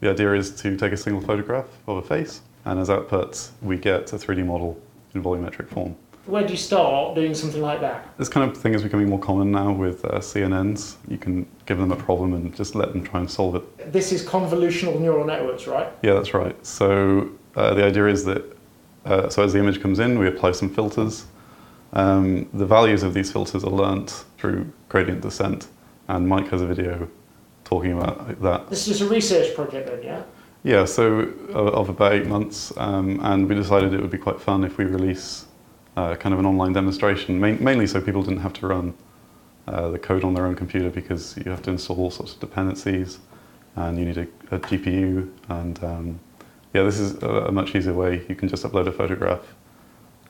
The idea is to take a single photograph of a face, and as output, we get a 3D model in volumetric form. Where do you start doing something like that? This kind of thing is becoming more common now with uh, CNNs. You can give them a problem and just let them try and solve it. This is convolutional neural networks, right? Yeah, that's right. So uh, the idea is that, uh, so as the image comes in, we apply some filters. Um, the values of these filters are learnt through gradient descent, and Mike has a video talking about that. This is a research project then, yeah? Yeah, so uh, of about eight months, um, and we decided it would be quite fun if we release uh, kind of an online demonstration, main, mainly so people didn't have to run uh, the code on their own computer because you have to install all sorts of dependencies and you need a, a GPU. And um, yeah, this is a, a, much easier way. You can just upload a photograph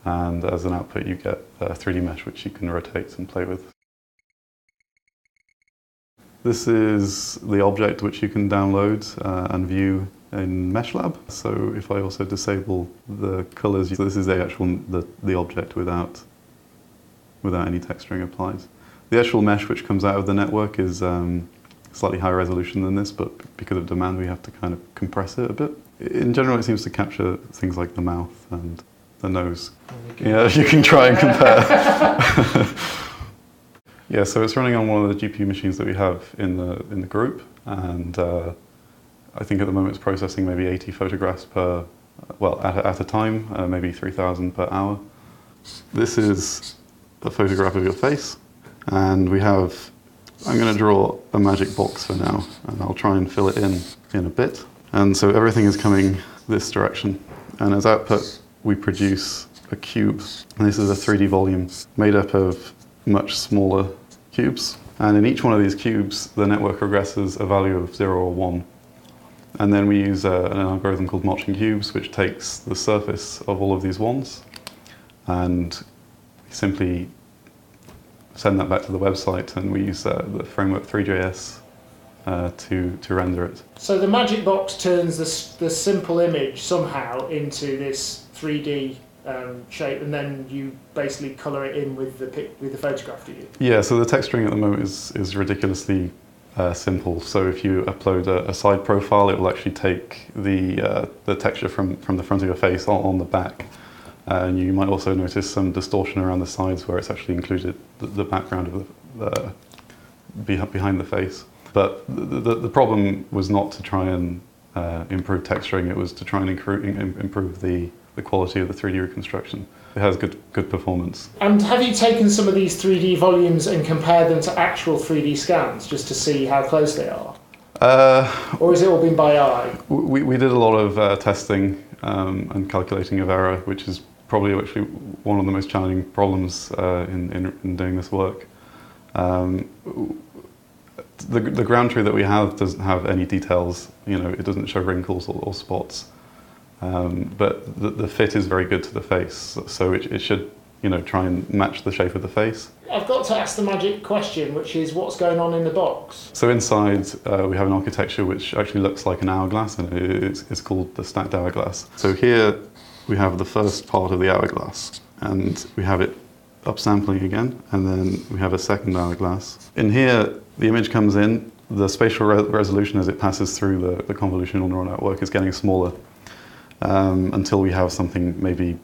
and as an output you get a 3D mesh which you can rotate and play with. This is the object which you can download uh, and view in MeshLab. So if I also disable the colors, so this is the actual the, the object without without any texturing applied. The actual mesh which comes out of the network is um, slightly higher resolution than this, but because of demand we have to kind of compress it a bit. In general it seems to capture things like the mouth and the nose. Yeah, you can try and compare. yeah, so it's running on one of the GPU machines that we have in the in the group, and uh, I think at the moment it's processing maybe 80 photographs per, well, at, at a time, uh, maybe 3,000 per hour. This is a photograph of your face, and we have, I'm going to draw a magic box for now, and I'll try and fill it in in a bit. And so everything is coming this direction, and as output, we produce a cube. And this is a 3D volume made up of much smaller cubes. And in each one of these cubes, the network regresses a value of 0 or 1. And then we use uh, an algorithm called Marching Cubes, which takes the surface of all of these ones and simply send that back to the website, and we use uh, the framework Three.js uh, to, to render it. So the magic box turns this, the simple image somehow into this 3D um, shape, and then you basically colour it in with the with the photograph. Do you? Yeah. So the texturing at the moment is is ridiculously uh, simple. So if you upload a, a, side profile, it will actually take the uh, the texture from from the front of your face on, on the back. Uh, and you might also notice some distortion around the sides where it's actually included the, the background of the behind the face. But the, the, the, problem was not to try and uh, improve texturing; it was to try and improve the the quality of the 3D reconstruction. It has good, good performance. And have you taken some of these 3D volumes and compared them to actual 3D scans just to see how close they are? Uh, or has it all been by eye? We, we did a lot of uh, testing um, and calculating of error, which is probably actually one of the most challenging problems uh, in, in, in, doing this work. Um, the, the ground truth that we have doesn't have any details, you know, it doesn't show wrinkles or, or spots. Um, but the, the, fit is very good to the face, so it, it, should, you know, try and match the shape of the face. I've got to ask the magic question, which is what's going on in the box? So inside uh, we have an architecture which actually looks like an hourglass, and it's, it's called the stacked hourglass. So here we have the first part of the hourglass, and we have it upsampling again, and then we have a second hourglass. In here, the image comes in, the spatial re resolution as it passes through the, the convolutional neural network is getting smaller um, until we have something maybe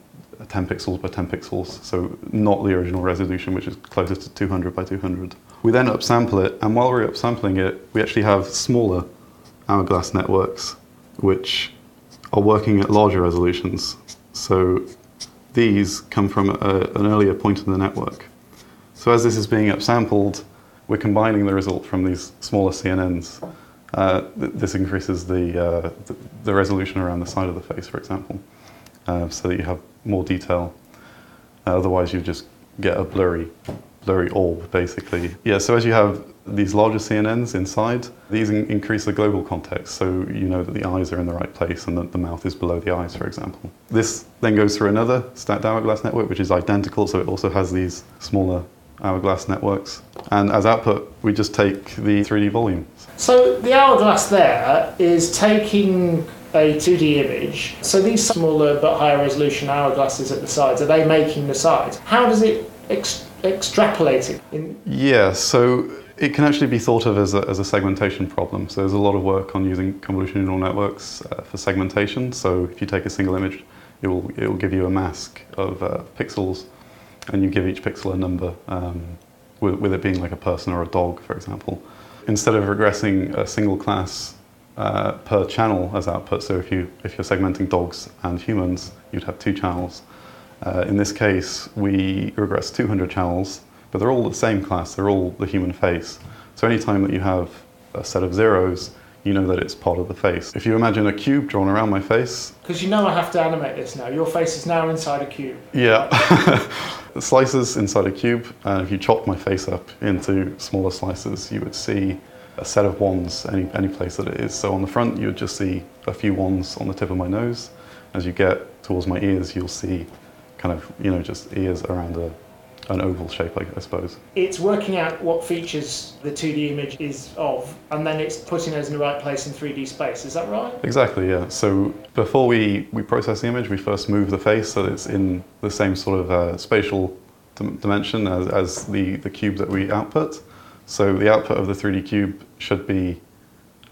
10 pixels by 10 pixels, so not the original resolution, which is closer to 200 by 200. We then upsample it, and while we're upsampling it, we actually have smaller hourglass networks, which are working at larger resolutions. So these come from a, an earlier point in the network. So as this is being upsampled, we're combining the result from these smaller CNNs uh, th this increases the, uh, the, the, resolution around the side of the face, for example, uh, so that you have more detail. Uh, otherwise, you just get a blurry, blurry orb, basically. Yeah, so as you have these larger CNNs inside, these in increase the global context, so you know that the eyes are in the right place and that the mouth is below the eyes, for example. This then goes through another stacked hourglass network, which is identical, so it also has these smaller hourglass networks. And as output, we just take the 3D volume. So the hourglass there is taking a 2D image. So these smaller but higher resolution hourglasses at the sides, are they making the sides? How does it ex extrapolate it? In yeah, so It can actually be thought of as a, as a segmentation problem. So there's a lot of work on using convolutional neural networks uh, for segmentation. So if you take a single image, it will, it will give you a mask of uh, pixels, and you give each pixel a number, um, with, with it being like a person or a dog, for example. Instead of regressing a single class uh, per channel as output, so if, you, if you're segmenting dogs and humans, you'd have two channels. Uh, in this case, we regress 200 channels, but they're all the same class, they're all the human face. So anytime that you have a set of zeros, you know that it's part of the face. If you imagine a cube drawn around my face, Because you know I have to animate this now. Your face is now inside a cube. yeah, slices inside a cube, and if you chop my face up into smaller slices, you would see a set of ones any, any place that it is. So on the front, you would just see a few ones on the tip of my nose. As you get towards my ears, you'll see kind of, you know, just ears around a, an oval shape, I, I suppose. It's working out what features the 2D image is of, and then it's putting those in the right place in 3D space. Is that right? Exactly, yeah. So before we, we process the image, we first move the face so that it's in the same sort of uh, spatial dim- dimension as, as the, the cube that we output. So the output of the 3D cube should be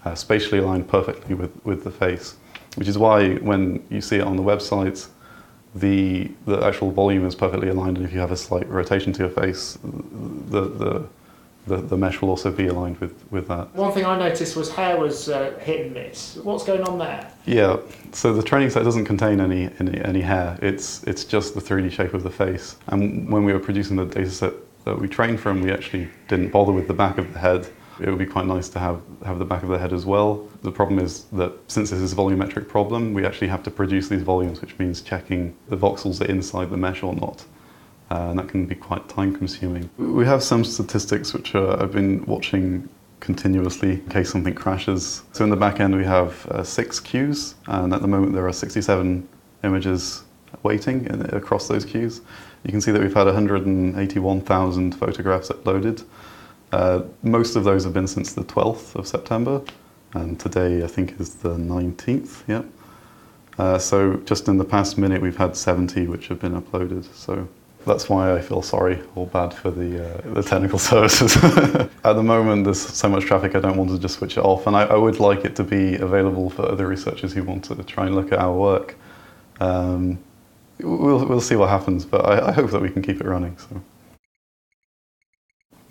uh, spatially aligned perfectly with, with the face, which is why when you see it on the website, the, the actual volume is perfectly aligned, and if you have a slight rotation to your face, the, the, the, the mesh will also be aligned with, with that. One thing I noticed was hair was uh, hit and miss. What's going on there? Yeah, so the training set doesn't contain any, any, any hair. It's, it's just the 3D shape of the face. And when we were producing the data set that we trained from, we actually didn't bother with the back of the head. It would be quite nice to have, have the back of the head as well. The problem is that since this is a volumetric problem, we actually have to produce these volumes, which means checking the voxels are inside the mesh or not. Uh, and that can be quite time consuming. We have some statistics which I've been watching continuously in case something crashes. So in the back end we have uh, six queues and at the moment there are 67 images waiting in, across those queues. You can see that we've had 181,000 photographs uploaded. Uh, most of those have been since the 12th of September and today I think is the 19th, yep. Uh, so just in the past minute we've had 70 which have been uploaded. So that's why I feel sorry or bad for the, uh, the technical services. At the moment, there's so much traffic, I don't want to just switch it off. And I, I, would like it to be available for other researchers who want to try and look at our work. Um, we'll, we'll see what happens, but I, I hope that we can keep it running. So.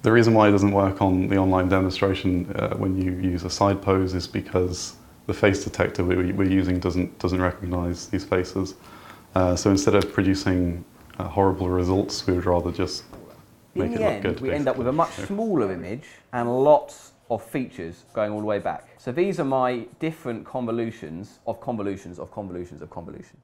The reason why it doesn't work on the online demonstration uh, when you use a side pose is because the face detector we, we're using doesn't, doesn't recognize these faces. Uh, so instead of producing uh, horrible results, we would rather just make In it the look end, good. we end up with a much smaller image and lots of features going all the way back. So these are my different convolutions of convolutions of convolutions of convolutions.